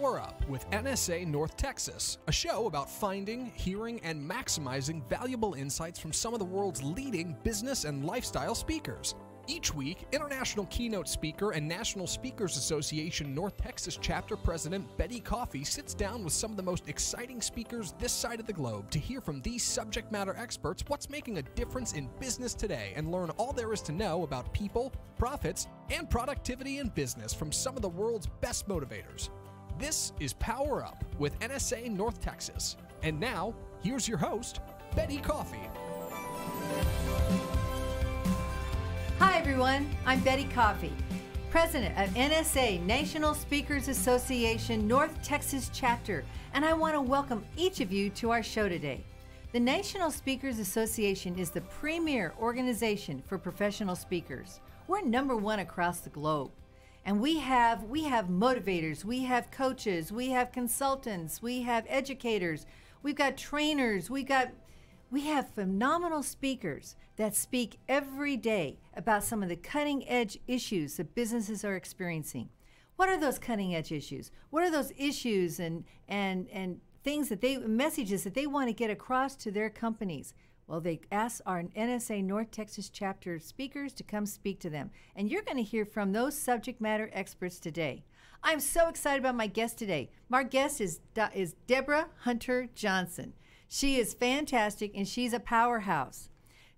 Power Up with NSA North Texas, a show about finding, hearing, and maximizing valuable insights from some of the world's leading business and lifestyle speakers. Each week, international keynote speaker and National Speakers Association North Texas chapter president Betti Coffey sits down with some of the most exciting speakers this side of the globe to hear from these subject matter experts what's making a difference in business today and learn all there is to know about people, profits, and productivity in business from some of the world's best motivators. This is Power Up with NSA North Texas. And now, here's your host, Betti Coffey. Hi, everyone. I'm Betti Coffey, President of NSA National Speakers Association North Texas Chapter, and I want to welcome each of you to our show today. The National Speakers Association is the premier organization for professional speakers. We're number one across the globe. And we have we have motivators, we have coaches, we have consultants, we have educators, we've got trainers, we've got we have phenomenal speakers that speak every day about some of the cutting edge issues that businesses are experiencing. What are those cutting edge issues? What are those issues and and and things that they messages that they want to get across to their companies? Well, they asked our NSA North Texas chapter speakers to come speak to them. And you're going to hear from those subject matter experts today. I'm so excited about my guest today. My guest is, is Debra Hunter Johnson. She is fantastic and she's a powerhouse.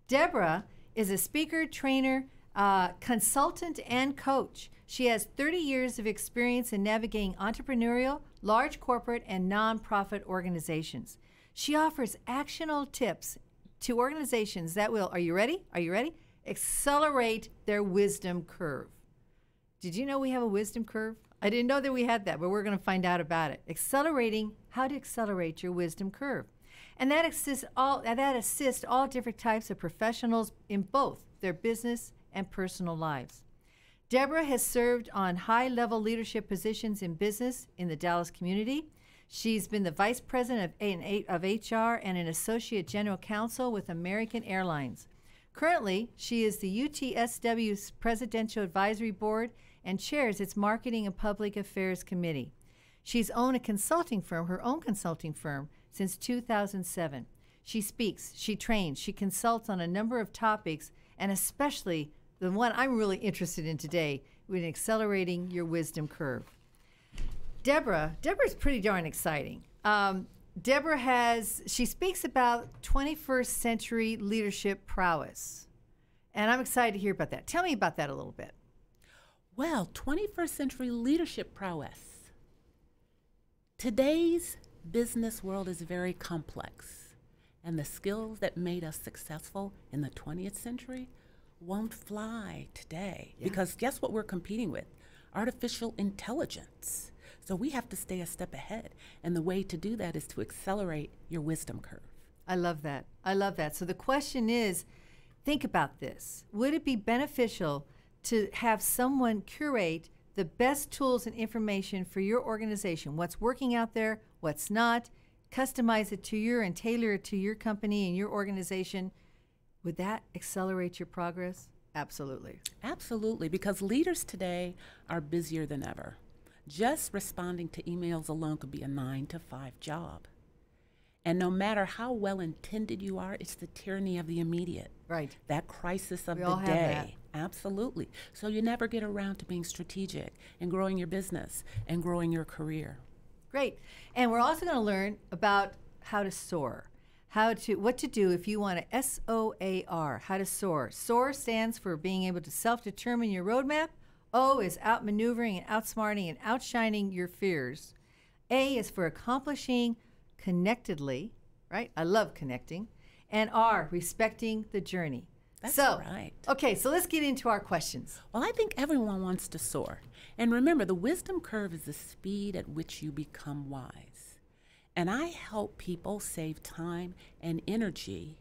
Debra is a speaker, trainer, uh, consultant, and coach. She has 30 years of experience in navigating entrepreneurial, large corporate, and nonprofit organizations. She offers actionable tips to organizations that will, are you ready? Are you ready? Accelerate their wisdom curve. Did you know we have a wisdom curve? I didn't know that we had that, but we're going to find out about it. Accelerating how to accelerate your wisdom curve and that assists all that assists all different types of professionals in both their business and personal lives. Debra has served on high-level leadership positions in business in the Dallas community. She's been the vice president of, HR and an associate general counsel with American Airlines. Currently, she is the UTSW's Presidential Advisory Board and chairs its Marketing and Public Affairs Committee. She's owned a consulting firm, her own consulting firm, since 2007. She speaks, she trains, she consults on a number of topics, and especially the one I'm really interested in today with accelerating your wisdom curve. Debra, Debra's pretty darn exciting. Um, Debra has, she speaks about 21st century leadership prowess. And I'm excited to hear about that. Tell me about that a little bit. Well, 21st century leadership prowess. Today's business world is very complex, and the skills that made us successful in the 20th century won't fly today. Yeah. Because guess what we're competing with? Artificial intelligence. So we have to stay a step ahead. And the way to do that is to accelerate your wisdom curve. I love that. I love that. So the question is think about this. Would it be beneficial to have someone curate the best tools and information for your organization? What's working out there? what's not, customize it to your and tailor it to your company and your organization. Would that accelerate your progress? Absolutely. Absolutely, because leaders today are busier than ever. Just responding to emails alone could be a nine to five job. And no matter how well intended you are, it's the tyranny of the immediate. Right. That crisis of we the day. Absolutely. So you never get around to being strategic and growing your business and growing your career. Great. And we're also going to learn about how to soar. How to what to do if you want to S O A R, how to soar. SOAR stands for being able to self-determine your roadmap. O is outmaneuvering and outsmarting and outshining your fears. A is for accomplishing connectedly, right? I love connecting. And R, respecting the journey. That's so, right. Okay, so let's get into our questions. Well, I think everyone wants to soar. And remember, the wisdom curve is the speed at which you become wise. And I help people save time and energy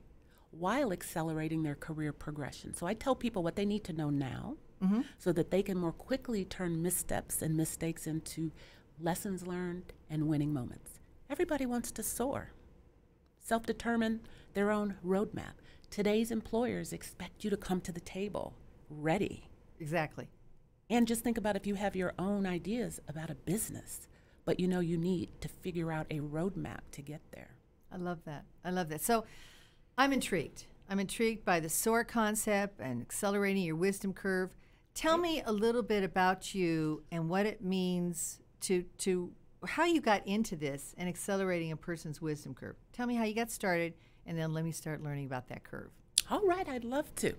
while accelerating their career progression. So I tell people what they need to know now mm-hmm. so that they can more quickly turn missteps and mistakes into lessons learned and winning moments. Everybody wants to soar, self determine their own roadmap. Today's employers expect you to come to the table ready. Exactly. And just think about if you have your own ideas about a business. but you know you need to figure out a roadmap to get there. I love that. I love that. So I'm intrigued. I'm intrigued by the SOAR concept and accelerating your wisdom curve. Tell me a little bit about you and what it means to to how you got into this and accelerating a person's wisdom curve. Tell me how you got started and then let me start learning about that curve. All right, I'd love to.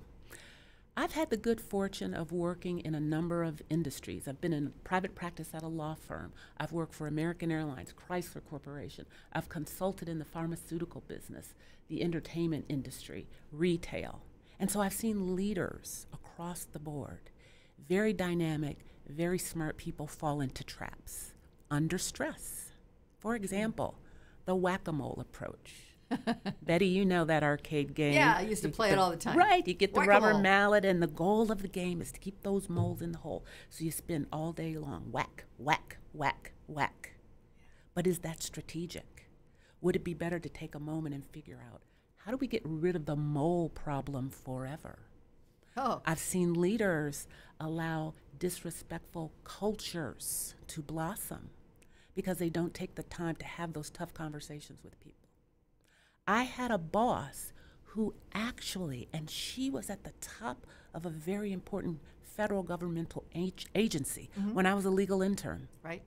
I've had the good fortune of working in a number of industries. I've been in private practice at a law firm. I've worked for American Airlines, Chrysler Corporation. I've consulted in the pharmaceutical business, the entertainment industry, retail. And so I've seen leaders across the board, very dynamic, very smart people fall into traps under stress. For example, the whack a mole approach Betti, you know that arcade game. Yeah, I used to You play get it all the time. Right, you get the rubber Whack-a-mole. mallet, and the goal of the game is to keep those moles in the hole. So you spin all day long, whack, whack, whack, whack. But is that strategic? Would it be better to take a moment and figure out how do we get rid of the mole problem forever? Oh, I've seen leaders allow disrespectful cultures to blossom because they don't take the time to have those tough conversations with people. I had a boss who actually, and she was at the top of a very important federal governmental ag- agency mm-hmm. when I was a legal intern. right.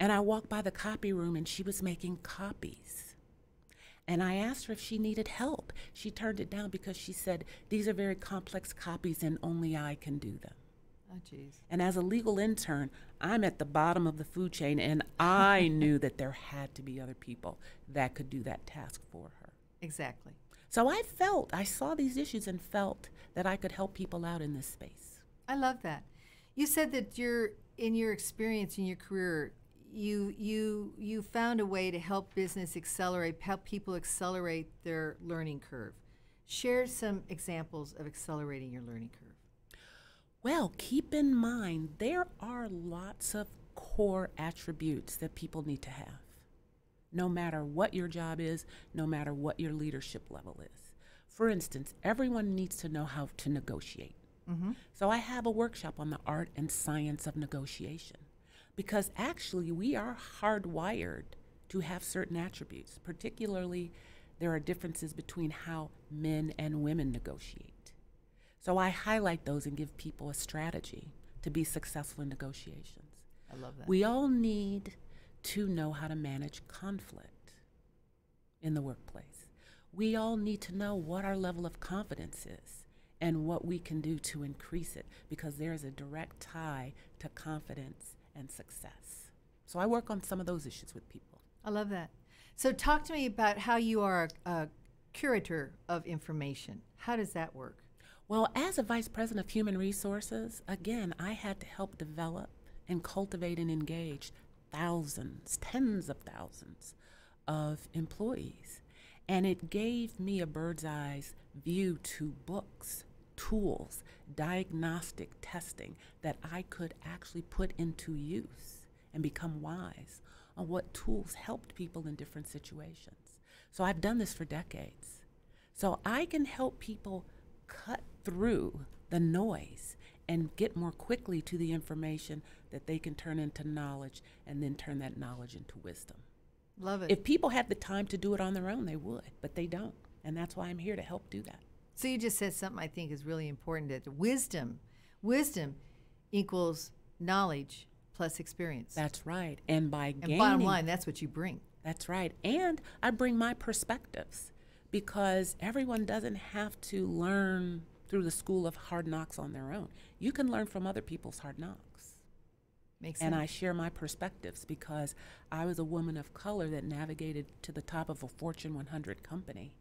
And I walked by the copy room and she was making copies. And I asked her if she needed help. She turned it down because she said, These are very complex copies and only I can do them. Oh, jeez. And as a legal intern, I'm at the bottom of the food chain and I knew that there had to be other people that could do that task for her. Exactly. So I felt, I saw these issues and felt that I could help people out in this space. I love that. You said that you're in your experience in your career, you you you found a way to help business accelerate, help people accelerate their learning curve. Share some examples of accelerating your learning curve. Well, keep in mind there are lots of core attributes that people need to have, no matter what your job is, no matter what your leadership level is. For instance, everyone needs to know how to negotiate. Mm-hmm. So I have a workshop on the art and science of negotiation because actually we are hardwired to have certain attributes, particularly there are differences between how men and women negotiate. So I highlight those and give people a strategy to be successful in negotiations. I love that. We all need to know how to manage conflict in the workplace. We all need to know what our level of confidence is and what we can do to increase it because there is a direct tie to confidence and success. So I work on some of those issues with people. I love that. So talk to me about how you are a, a curator of information. How does that work? Well, as a vice president of human resources, again, I had to help develop and cultivate and engage thousands, tens of thousands of employees. And it gave me a bird's eye view to books, tools, diagnostic testing that I could actually put into use and become wise on what tools helped people in different situations. So I've done this for decades. So I can help people cut through the noise and get more quickly to the information that they can turn into knowledge and then turn that knowledge into wisdom. Love it. If people had the time to do it on their own, they would, but they don't. And that's why I'm here to help do that. So you just said something I think is really important that wisdom, wisdom equals knowledge plus experience. That's right. And by and gaining bottom line, that's what you bring. That's right. And I bring my perspectives because everyone doesn't have to learn through the school of hard knocks on their own. You can learn from other people's hard knocks. Makes sense. And sense. I share my perspectives because I was a woman of color that navigated to the top of a Fortune 100 company.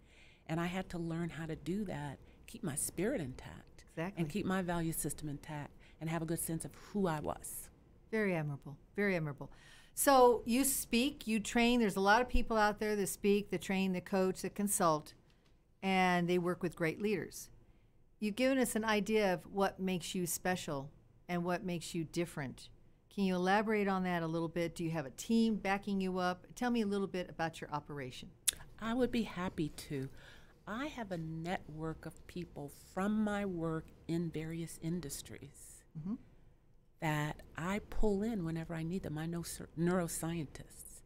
And I had to learn how to do that, keep my spirit intact, Exactly. and keep my value system intact, and have a good sense of who I was. Very admirable. Very admirable. So you speak, you train. There's a lot of people out there that speak, that train, that coach, that consult, and they work with great leaders. You've given us an idea of what makes you special and what makes you different. Can you elaborate on that a little bit? Do you have a team backing you up? Tell me a little bit about your operation. I would be happy to. I have a network of people from my work in various industries mm-hmm. that I pull in whenever I need them. I know neuroscientists,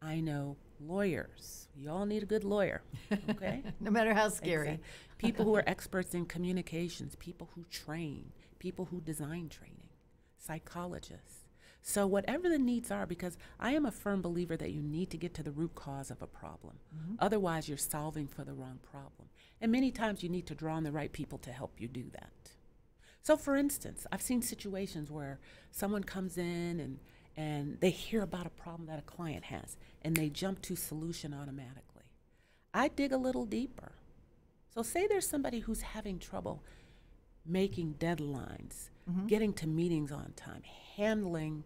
I know lawyers. You all need a good lawyer, okay? no matter how scary. Exactly. People who are experts in communications, people who train, people who design training, psychologists. So, whatever the needs are, because I am a firm believer that you need to get to the root cause of a problem. Mm-hmm. Otherwise, you're solving for the wrong problem. And many times you need to draw on the right people to help you do that. So, for instance, I've seen situations where someone comes in and, and they hear about a problem that a client has and they jump to solution automatically. I dig a little deeper. So, say there's somebody who's having trouble making deadlines, mm-hmm. getting to meetings on time, handling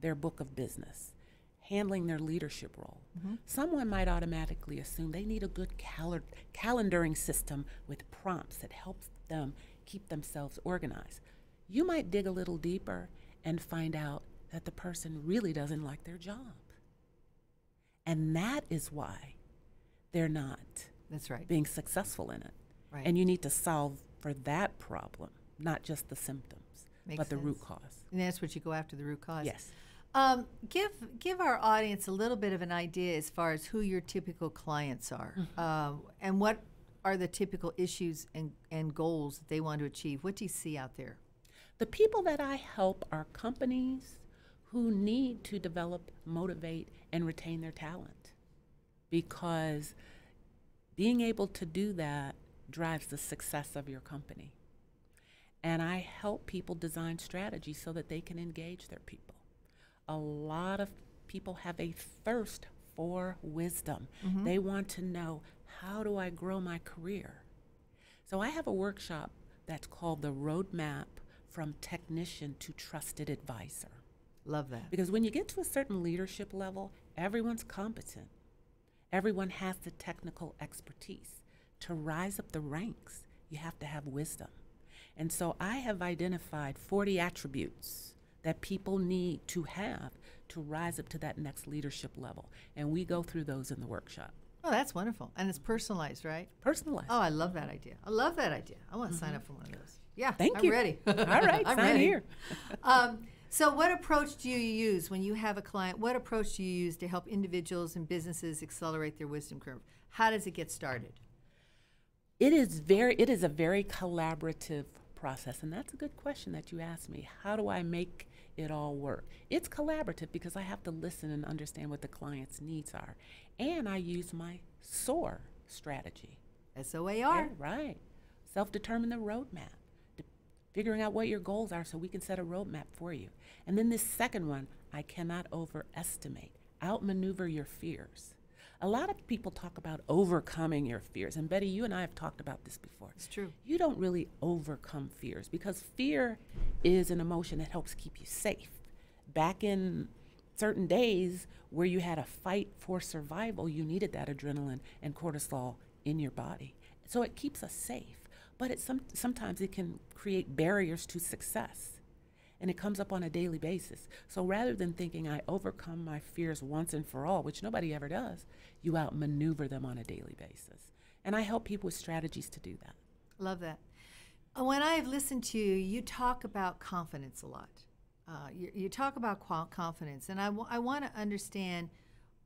their book of business, handling their leadership role. Mm-hmm. Someone might automatically assume they need a good cal- calendaring system with prompts that helps them keep themselves organized. You might dig a little deeper and find out that the person really doesn't like their job. And that is why they're not That's right. being successful in it. Right. And you need to solve for that problem, not just the symptoms, Makes but the root cause. And that's what you go after the root cause. Yes. Um, give give our audience a little bit of an idea as far as who your typical clients are, mm-hmm. uh, and what are the typical issues and, and goals that they want to achieve. What do you see out there? The people that I help are companies who need to develop, motivate, and retain their talent, because being able to do that drives the success of your company. And I help people design strategies so that they can engage their people. A lot of people have a thirst for wisdom. Mm-hmm. They want to know how do I grow my career? So I have a workshop that's called the Roadmap from Technician to Trusted Advisor. Love that. Because when you get to a certain leadership level, everyone's competent. Everyone has the technical expertise to rise up the ranks, you have to have wisdom. And so I have identified 40 attributes that people need to have to rise up to that next leadership level. And we go through those in the workshop. Oh, that's wonderful. And it's personalized, right? Personalized. Oh, I love that idea. I love that idea. I want to mm-hmm. sign up for one of those. Yeah. Thank I'm you. ready. All right. I'm ready. here. um, so, what approach do you use when you have a client? What approach do you use to help individuals and businesses accelerate their wisdom curve? How does it get started? it is very it is a very collaborative process and that's a good question that you asked me. How do i make it all work? It's collaborative because i have to listen and understand what the client's needs are. And i use my soar strategy. S-o-a-r right. Self-determine the roadmap. Figuring out what your goals are so we can set a roadmap for you. And then this second one i cannot overestimate. Outmaneuver your fears a lot of people talk about overcoming your fears. And Betti, you and I have talked about this before. It's true. You don't really overcome fears because fear is an emotion that helps keep you safe. Back in certain days where you had a fight for survival, you needed that adrenaline and cortisol in your body. So it keeps us safe. But it some, sometimes it can create barriers to success and it comes up on a daily basis. So rather than thinking I overcome my fears once and for all, which nobody ever does, you outmaneuver them on a daily basis. And I help people with strategies to do that. Love that. Uh, when I've listened to you, you talk about confidence a lot. Uh, you, you, talk about confidence, and I, want to understand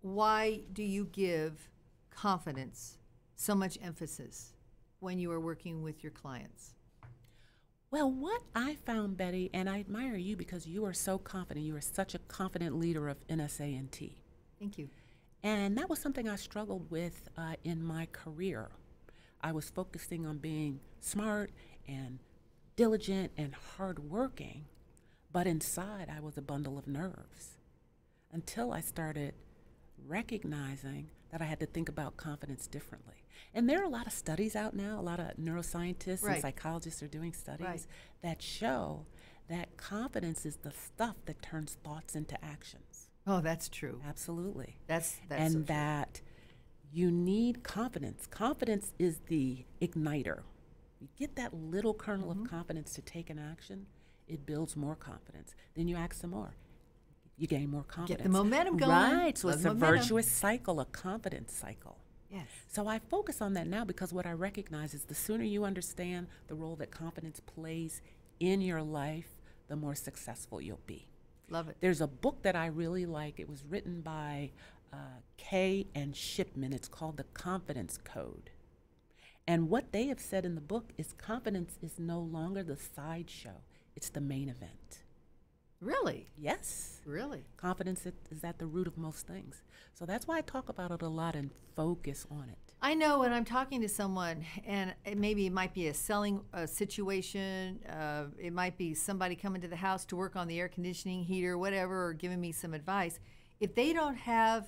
why do you give confidence so much emphasis when you are working with your clients? Well, what I found, Betti, and I admire you because you are so confident. You are such a confident leader of NSA&T. Thank you. And that was something I struggled with uh, in my career. I was focusing on being smart and diligent and hardworking, but inside I was a bundle of nerves until I started recognizing that I had to think about confidence differently. And there are a lot of studies out now, a lot of neuroscientists right. and psychologists are doing studies right. that show that confidence is the stuff that turns thoughts into actions. Oh, that's true. Absolutely. That's, that's and so that you need confidence. Confidence is the igniter. You get that little kernel mm-hmm. of confidence to take an action, it builds more confidence. Then you act some more you gain more confidence. Get the momentum going. Right. So Love it's a momentum. virtuous cycle, a confidence cycle. Yes. So I focus on that now because what I recognize is the sooner you understand the role that confidence plays in your life, the more successful you'll be. Love it. There's a book that I really like. It was written by uh, Kay and Shipman. It's called The Confidence Code. And what they have said in the book is confidence is no longer the sideshow, it's the main event. Really? Yes. Really? Confidence is at the root of most things. So that's why I talk about it a lot and focus on it. I know when I'm talking to someone, and it maybe it might be a selling uh, situation, uh, it might be somebody coming to the house to work on the air conditioning, heater, whatever, or giving me some advice. If they don't have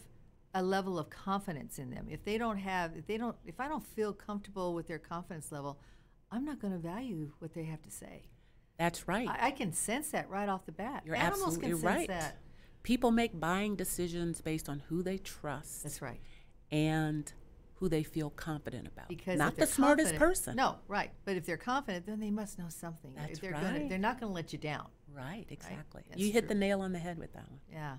a level of confidence in them, if they don't have, if they don't, if I don't feel comfortable with their confidence level, I'm not going to value what they have to say. That's right. I, I can sense that right off the bat. You're Animals absolutely can sense right. that. People make buying decisions based on who they trust That's right. and who they feel confident about. Because not the smartest person. No, right. But if they're confident, then they must know something. That's they're Gonna, right. they're not going to let you down. Right, exactly. That's You hit true. the nail on the head with that one. Yeah.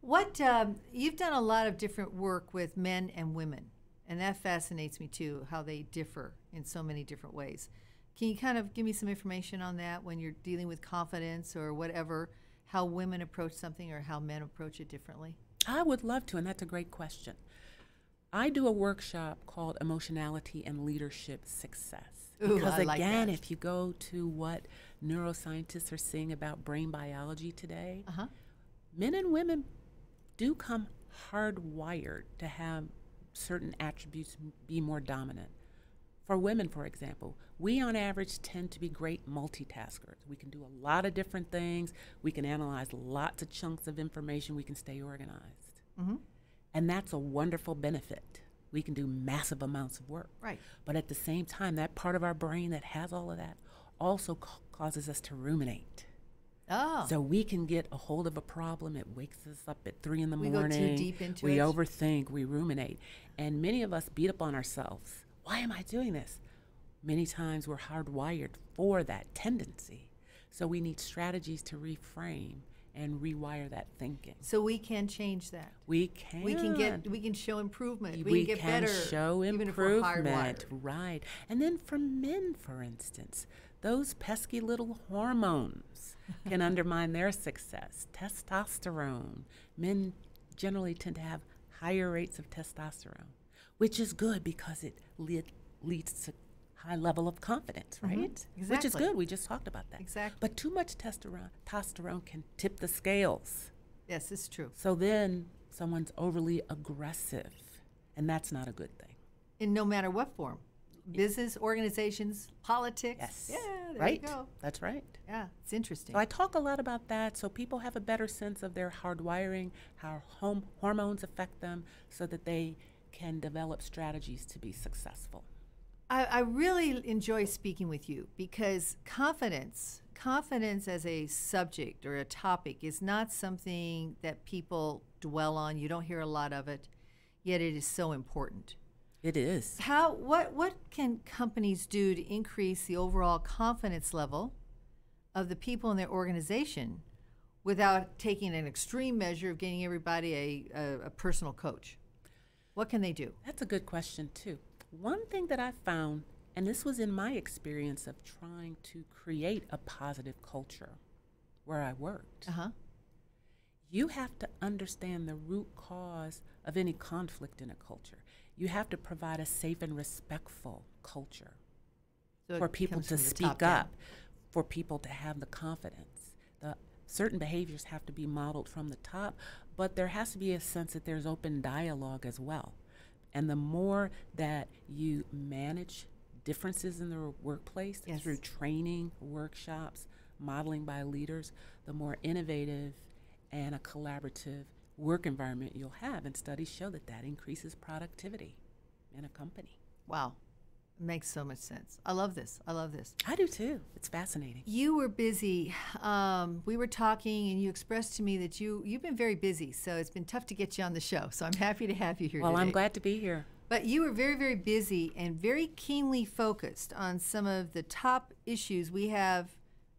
What um, you've done a lot of different work with men and women, and that fascinates me too. How they differ in so many different ways. Can you kind of give me some information on that when you're dealing with confidence or whatever? How women approach something or how men approach it differently? I would love to, and that's a great question. I do a workshop called Emotionality and Leadership Success. Ooh, because I like again, that. if you go to what neuroscientists are saying about brain biology today, Uh huh. men and women do come hardwired to have certain attributes be more dominant. For women, for example, we on average tend to be great multitaskers. We can do a lot of different things. We can analyze lots of chunks of information. We can stay organized. Mhm. And that's a wonderful benefit. We can do massive amounts of work. Right. But at the same time, that part of our brain that has all of that also ca- causes us to ruminate. Oh. So we can get a hold of a problem. It wakes us up at three in the We go too morning. deep into we it. overthink. We ruminate, and many of us beat up on ourselves. Why am I doing this? Many times we're hardwired for that tendency. So we need strategies to reframe and rewire that thinking. so we can change that. We can. We can get. We can show improvement. We, we can get can better. show even if we're improvement, right? And then for men, for instance, those pesky little hormones can undermine their success. Testosterone. Men generally tend to have higher rates of testosterone, which is good because it lead, leads to high level of confidence, right? Which is Mm-hmm. Exactly. good. We just talked about that. Exactly. But too much testosterone, testosterone can tip the scales. Yes, it's true. So then someone's overly aggressive, and that's not a good thing. In no matter what form, business, organizations, politics. Yes. Yeah. There right. you go. That's right. Yeah, it's interesting. So I talk a lot about that so people have a better sense of their hardwiring, how home hormones affect them, so that they can develop strategies to be successful. I, I really enjoy speaking with you because confidence, confidence as a subject or a topic is not something that people dwell on. You don't hear a lot of it, yet it is so important. It is. How what what can companies do to increase the overall confidence level of the people in their organization without taking an extreme measure of getting everybody a, a, a personal coach? What can they do? That's a good question, too. One thing that I found, and this was in my experience of trying to create a positive culture where I worked, Uh huh. you have to understand the root cause of any conflict in a culture. You have to provide a safe and respectful culture So for people to speak up, for people to have the confidence. The certain behaviors have to be modeled from the top, but there has to be a sense that there's open dialogue as well. And the more that you manage differences in the workplace Yes. through training, workshops, modeling by leaders, the more innovative and a collaborative work environment you'll have. And studies show that that increases productivity in a company. Wow. Makes so much sense. I love this. I love this. I do too. It's fascinating. You were busy. Um, we were talking, and you expressed to me that you you've been very busy. So it's been tough to get you on the show. So I'm happy to have you here. Well, I'm glad to be here. But you were very, very busy and very keenly focused on some of the top issues we have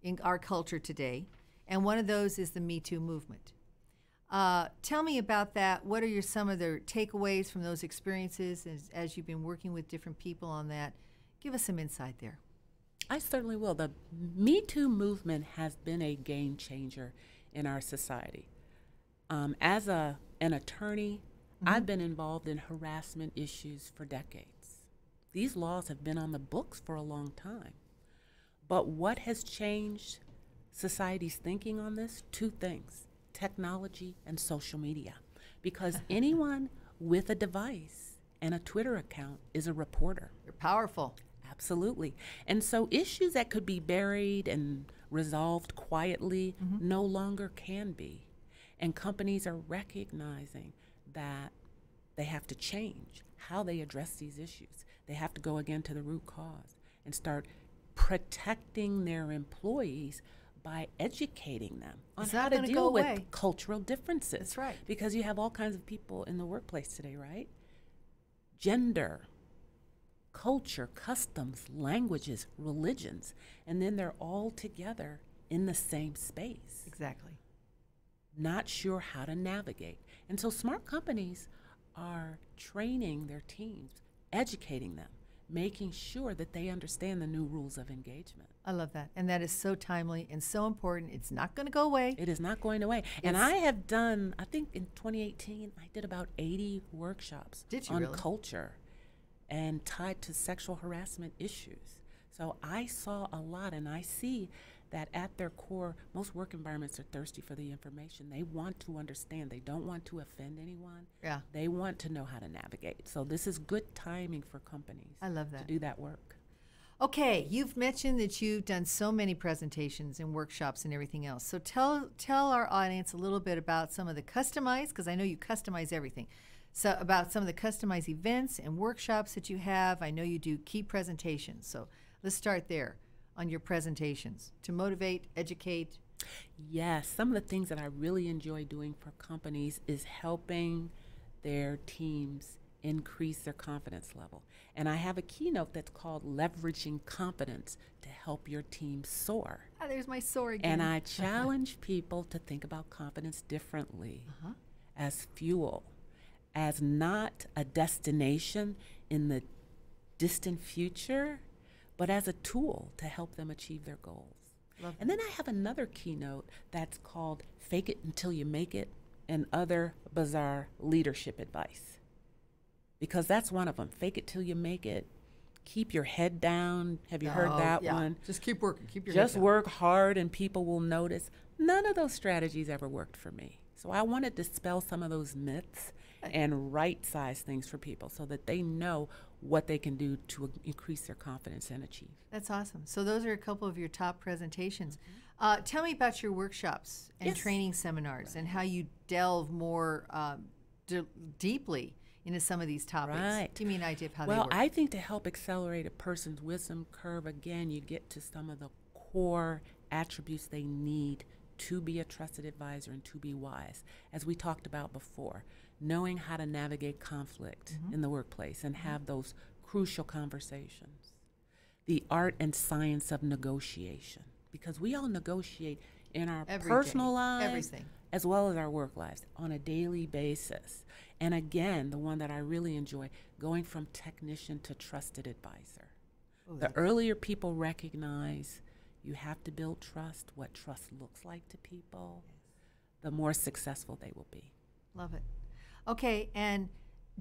in our culture today. And one of those is the Me Too movement. Uh, tell me about that. What are your some of the takeaways from those experiences as, as you've been working with different people on that? Give us some insight there. I certainly will. The Me Too movement has been a game changer in our society. Um, as a an attorney, mm-hmm. I've been involved in harassment issues for decades. These laws have been on the books for a long time. But what has changed society's thinking on this? Two things technology and social media. Because anyone with a device and a Twitter account is a reporter. You're powerful. Absolutely. And so issues that could be buried and resolved quietly mm-hmm. no longer can be. And companies are recognizing that they have to change how they address these issues. They have to go again to the root cause and start protecting their employees by educating them on how to deal with away. cultural differences. That's right. Because you have all kinds of people in the workplace today, right? Gender, culture, customs, languages, religions, and then they're all together in the same space. Exactly. Not sure how to navigate. And so smart companies are training their teams, educating them, making sure that they understand the new rules of engagement. I love that. And that is so timely and so important. It's not going to go away. It is not going away. It's and I have done, I think in 2018, I did about 80 workshops on really? culture and tied to sexual harassment issues. So I saw a lot and I see that at their core, most work environments are thirsty for the information. They want to understand. They don't want to offend anyone. Yeah. They want to know how to navigate. So this is good timing for companies. I love that. To do that work. Okay, you've mentioned that you've done so many presentations and workshops and everything else. So tell tell our audience a little bit about some of the customized because I know you customize everything. So about some of the customized events and workshops that you have. I know you do key presentations. So let's start there on your presentations to motivate, educate? Yes, some of the things that I really enjoy doing for companies is helping their teams increase their confidence level. And I have a keynote that's called Leveraging Confidence to help your team soar. Oh, there's my soar again. And I challenge people to think about confidence differently uh-huh. as fuel, as not a destination in the distant future, but as a tool to help them achieve their goals. Love and then I have another keynote that's called Fake It Until You Make It and Other Bizarre Leadership Advice. Because that's one of them. Fake it till you make it. Keep your head down. Have you oh, heard that yeah. one? Just keep working. Keep your Just work hard and people will notice. None of those strategies ever worked for me. So I wanted to dispel some of those myths and right size things for people so that they know what they can do to increase their confidence and achieve. That's awesome. So those are a couple of your top presentations. Mm-hmm. Uh, tell me about your workshops and yes. training seminars right. and how you delve more d- deeply into some of these topics. Right. Give me an idea of how well, they work. Well, I think to help accelerate a person's wisdom curve, again, you get to some of the core attributes they need to be a trusted advisor and to be wise, as we talked about before knowing how to navigate conflict mm-hmm. in the workplace and mm-hmm. have those crucial conversations. The art and science of negotiation, because we all negotiate in our Every personal day. lives Everything. as well as our work lives on a daily basis. And again, the one that I really enjoy going from technician to trusted advisor. Oh, the earlier people recognize you have to build trust, what trust looks like to people, yes. the more successful they will be. Love it. Okay, and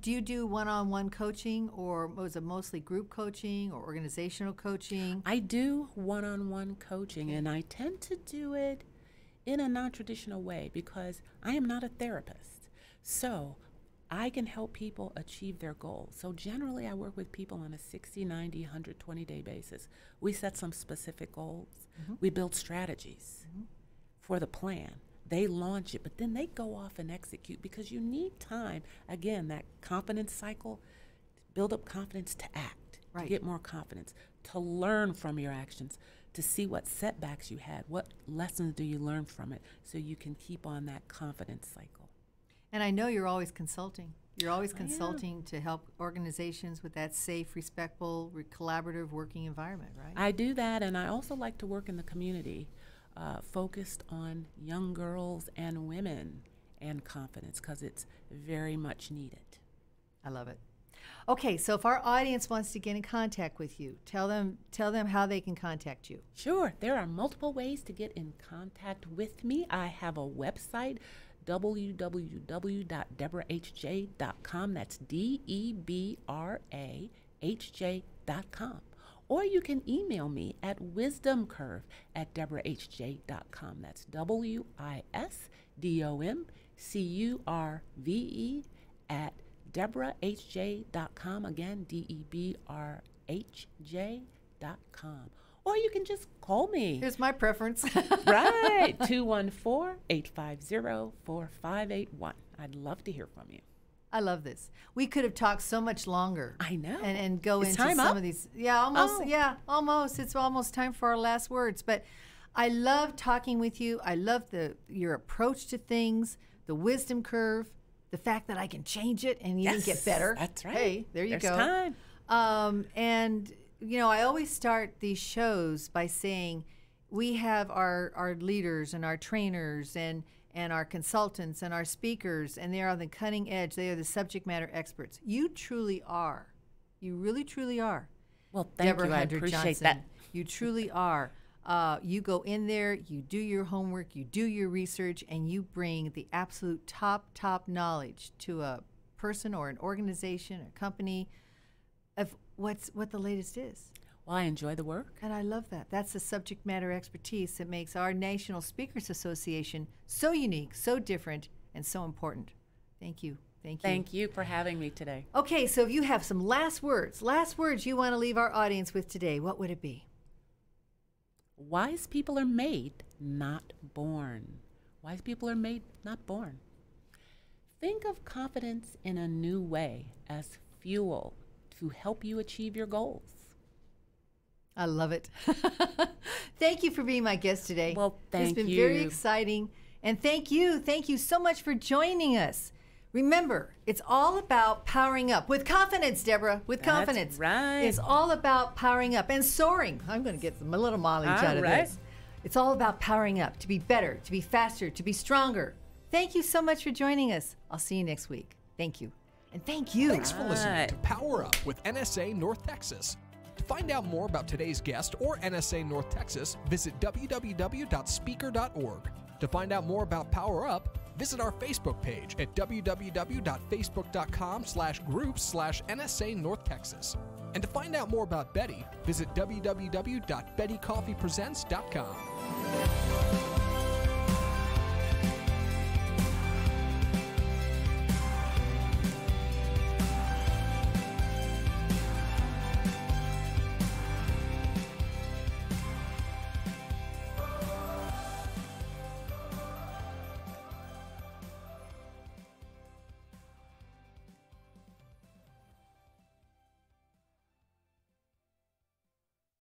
do you do one-on-one coaching or was it mostly group coaching or organizational coaching? I do one-on-one coaching and I tend to do it in a non-traditional way because I am not a therapist. So, I can help people achieve their goals. So generally I work with people on a 60, 90, 120 day basis. We set some specific goals. Mm-hmm. We build strategies mm-hmm. for the plan they launch it, but then they go off and execute because you need time. Again, that confidence cycle, build up confidence to act, right. to get more confidence, to learn from your actions, to see what setbacks you had, what lessons do you learn from it, so you can keep on that confidence cycle. And I know you're always consulting. You're always consulting to help organizations with that safe, respectful, collaborative working environment, right? I do that, and I also like to work in the community uh, focused on young girls and women and confidence because it's very much needed. I love it. Okay, so if our audience wants to get in contact with you, tell them tell them how they can contact you. Sure, there are multiple ways to get in contact with me. I have a website www.debrahj.com. That's D E B R A H J.com. Or you can email me at wisdomcurve at debrahj.com. That's W I S D O M C U R V E at debrahj.com. Again, D E B R H J.com. Or you can just call me. Here's my preference. right, 214 850 4581. I'd love to hear from you. I love this. We could have talked so much longer. I know. And, and go into some up? of these. Yeah, almost. Oh. Yeah, almost. It's almost time for our last words. But I love talking with you. I love the your approach to things, the wisdom curve, the fact that I can change it and even get Yes, better. that's right. Hey, there you There's go. time. Um, and you know, I always start these shows by saying we have our our leaders and our trainers and and our consultants and our speakers, and they are on the cutting edge. They are the subject matter experts. You truly are. You really, truly are. Well, thank Debra you. I Hunter appreciate Johnson. that. You truly are. Uh, you go in there, you do your homework, you do your research, and you bring the absolute top, top knowledge to a person or an organization, a company, of what's what the latest is. Well, I enjoy the work. And I love that. That's the subject matter expertise that makes our National Speakers Association so unique, so different, and so important. Thank you. Thank you. Thank you for having me today. Okay, so if you have some last words, last words you want to leave our audience with today, what would it be? Wise people are made, not born. Wise people are made, not born. Think of confidence in a new way as fuel to help you achieve your goals. I love it. thank you for being my guest today. Well, thank you. It's been very exciting. And thank you. Thank you so much for joining us. Remember, it's all about powering up with confidence, Debra. With That's confidence. right. It's all about powering up and soaring. I'm going to get some a little mileage All out of right. this. It's all about powering up to be better, to be faster, to be stronger. Thank you so much for joining us. I'll see you next week. Thank you. And thank you. Thanks for listening to Power Up with NSA North Texas. Find out more about today's guest or NSA North Texas, visit www.speaker.org. To find out more about Power Up, visit our Facebook page at www.facebook.com slash groups slash NSA North Texas. And to find out more about Betti, visit www.bettycoffeepresents.com.